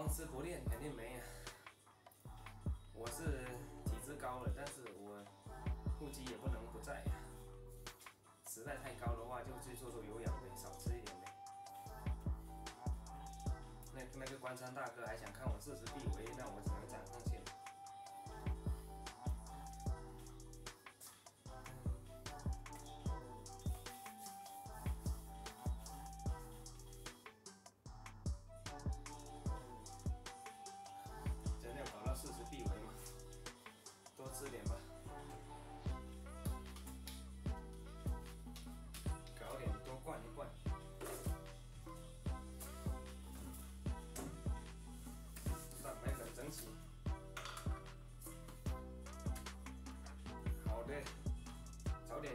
光吃不练肯定没啊。我是体质高了，但是我腹肌也不能不在呀。实在太高的话，就去做做有氧呗，少吃一点呗。那那个关山大哥还想看我四十臂围，那我只能讲上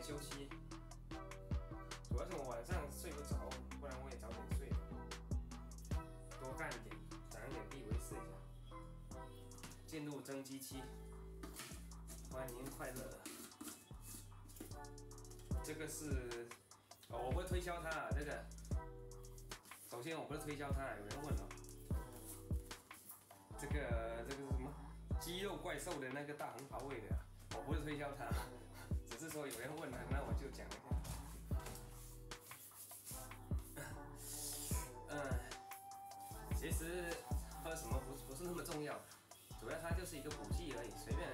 休息。主要是我晚上睡不着，不然我也早点睡。多干一点，长点臂围试一下。进入增肌期，欢迎快乐。这个是，哦，我不会推销它啊，这个。首先我不是推销它，有人问了。这个这个是什么？肌肉怪兽的那个大红袍味的，我不是推销它，是说有人问了，那我就讲一下。嗯，其实喝什么不不是那么重要，主要它就是一个补剂而已，随便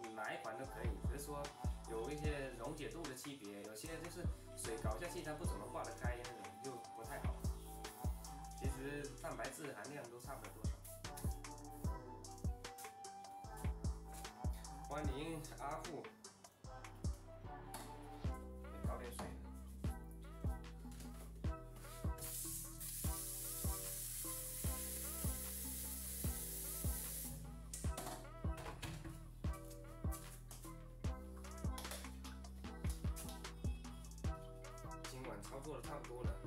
你哪一款都可以，只是说有一些溶解度的区别，有些就是水搞下去它不怎么化得开那种就不太好。其实蛋白质含量都差不了多少。欢迎阿富，做的差不多了。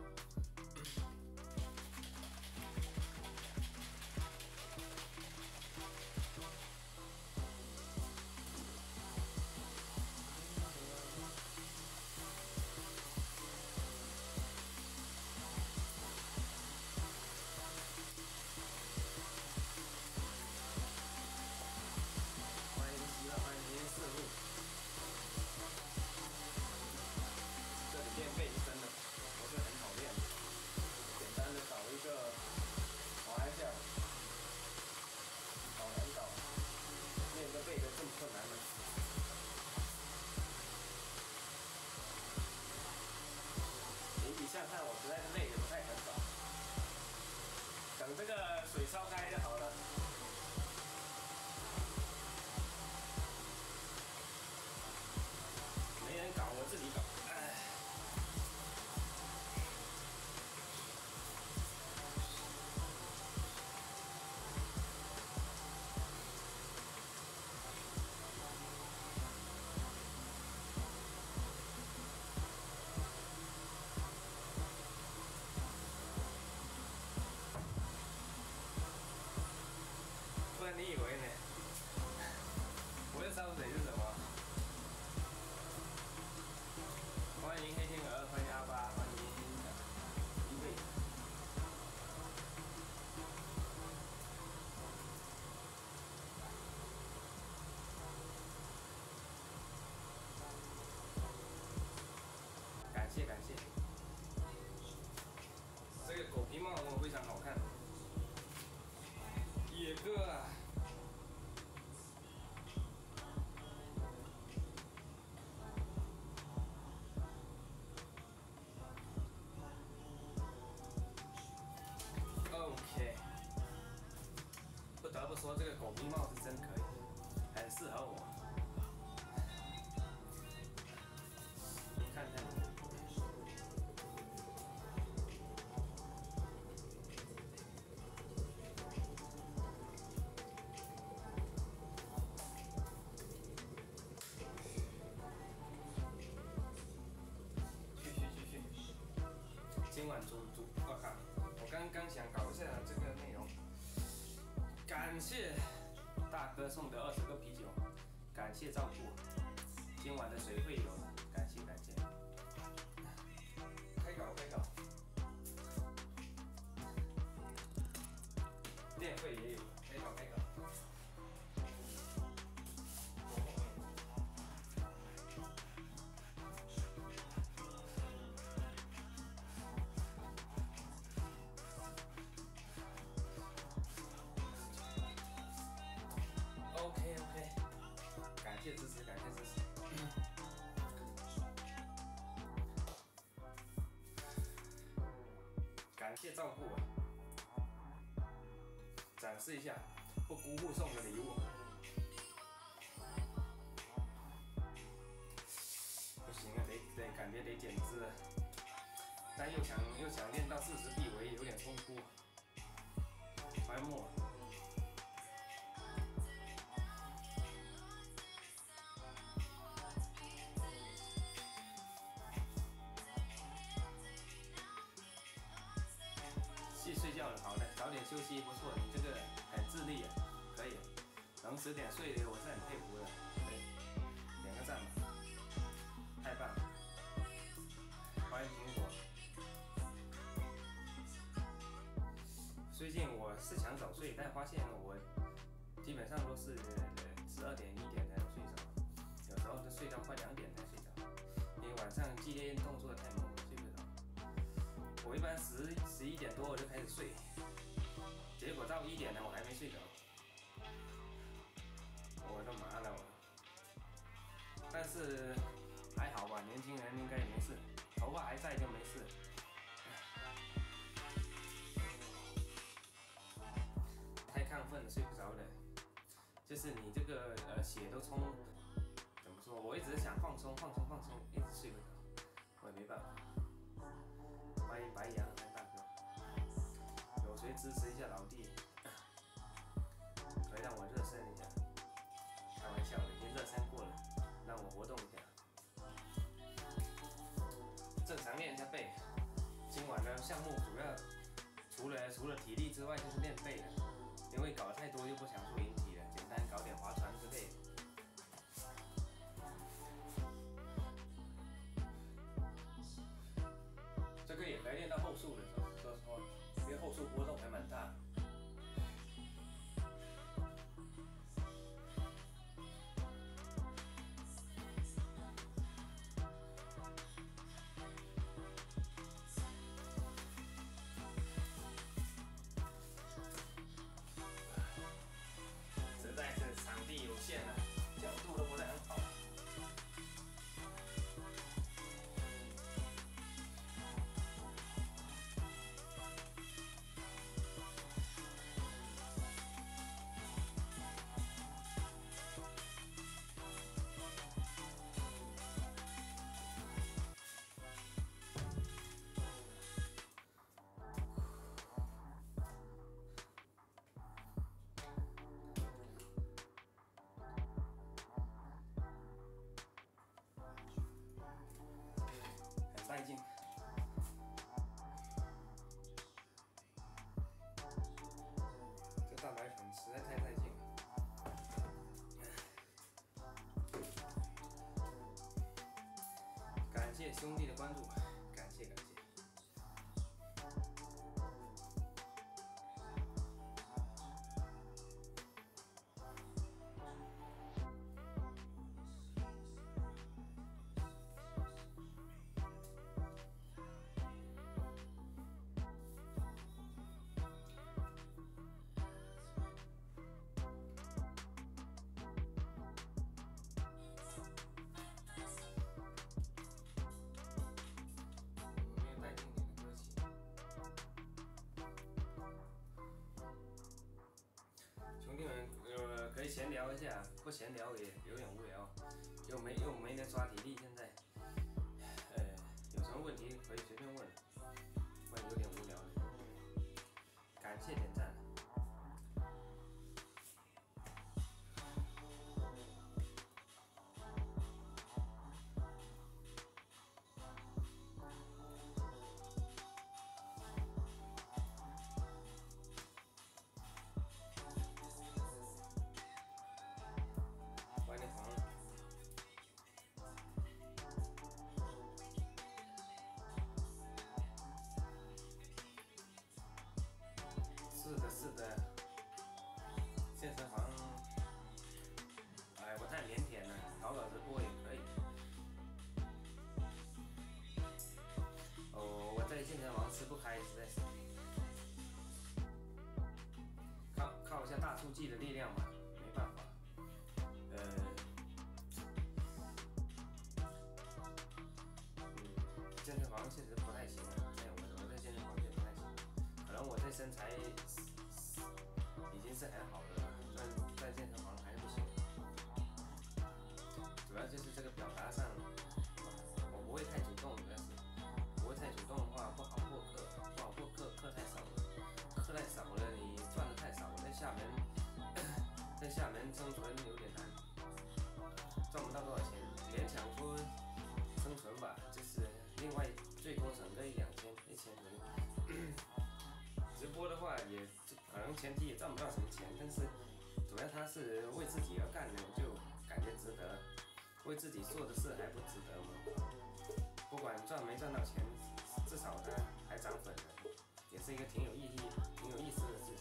谢感谢，这个狗皮帽我非常好看。野哥啊！OK，不得不说这个狗皮帽是真可以，很适合我。晚煮煮，我靠！我刚刚想搞一下这个内容，感谢大哥送的二十个啤酒，感谢照顾，今晚的水会有了，感谢感谢。开搞开搞，电费也有顾啊，展示一下，不辜负送的礼物。不行啊，得得感觉得减脂啊，但又想又想练到四十臂围，有点痛苦。白沫。能迟点睡的，我是很佩服的，对，点个赞吧，太棒了，欢迎苹果。最近我是想早睡，但发现我基本上都是十二点一点才能睡着，有时候都睡到快两点才睡着，因为晚上激烈运动做的太猛了，睡不着。我一般十十一点多我就开始睡，但是还好吧，年轻人应该没事，头发还在就没事。太亢奋了睡不着的，就是你这个呃血都冲，怎么说？我一直想放松放松放松，一直睡不着，我也没办法。欢迎白羊大哥，有谁支持一下老弟？我活动一下，正常练一下背。今晚的项目主要除了除了体力之外，就是练背了，因为搞得太多又不想做引体了，简单搞点划船之类的。这个也可以练到后束的，说说实话，因为后束波动还蛮大。兄弟的关注，闲聊一下，不闲聊也有点无聊，又没又没人抓体力，靠一下大粗肌的力量嘛，没办法。呃，嗯，健身房确实不太行啊，在我我在健身房也不太行。可能我这身材已经是很好的了，但在健身房还是不行。主要就是这个表达上，我不会太主动，主要是不会太主动的话不好获客，不好获客，客太少了，客太少了你赚的太少我，在厦门，在厦门生存有点难，赚不到多少钱，勉强说生存吧，就是另外最多省个一两千，一千左右。直播的话也可能前期也赚不到什么钱，但是主要他是为自己而干的，就感觉值得。为自己做的事还不值得吗？不管赚没赚到钱，至少他还涨粉了，也是一个挺有意义、挺有意思的事情。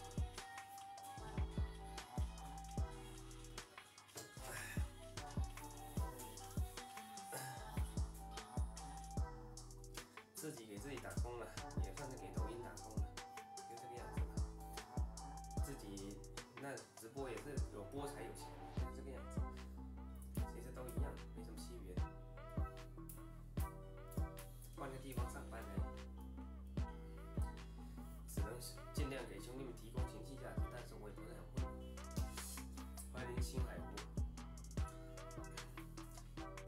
播才有钱，就这个样子。其实都一样，没什么区别。换个地方上班而已，只能尽量给兄弟们提供情绪价值，但是我也不是很会。欢迎新海湖。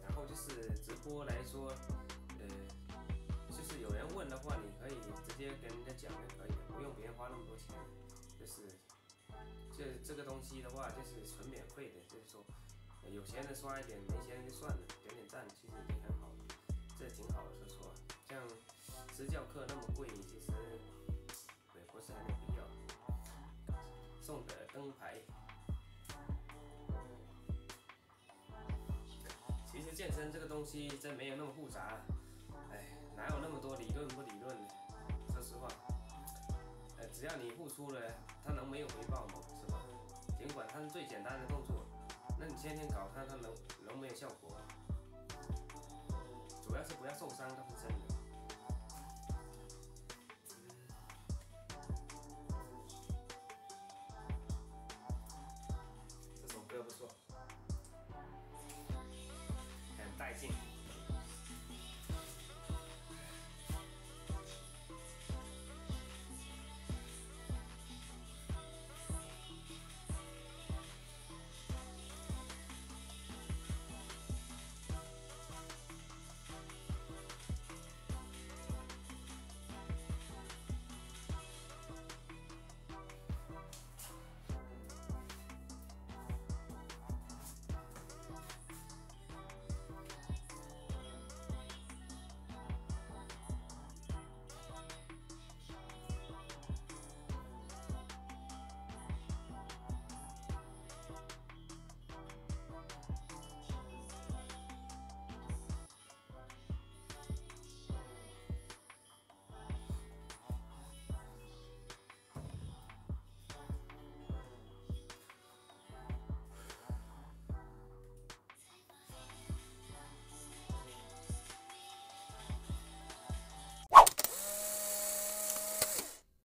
然后就是直播来说，呃，就是有人问的话，你可以直接跟人家讲就可以了，不用别人花那么多钱。就是这这个东西的话，就是纯免费的，就是说。有钱的刷一点，没钱的就算了，点点赞其实已经很好了，这挺好的说实话。像私教课那么贵，其实也不是很有必要。送的灯牌，其实健身这个东西真没有那么复杂，哎，哪有那么多理论不理论？只要你付出了，他能没有回报吗？是吧？尽管他是最简单的动作。那你天天搞他，他能能没有效果？主要是不要受伤，